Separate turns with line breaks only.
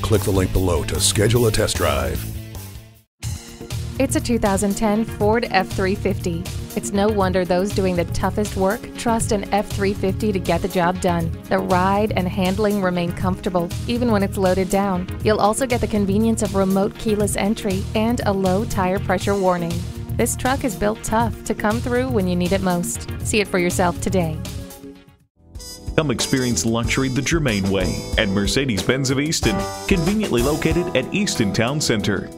click the link below to schedule a test drive.
It's a 2010 Ford F-350. It's no wonder those doing the toughest work trust an F-350 to get the job done. The ride and handling remain comfortable, even when it's loaded down. You'll also get the convenience of remote keyless entry and a low tire pressure warning. This truck is built tough to come through when you need it most. See it for yourself today.
Come experience luxury the Germain way at Mercedes-Benz of Easton, conveniently located at Easton Town Center.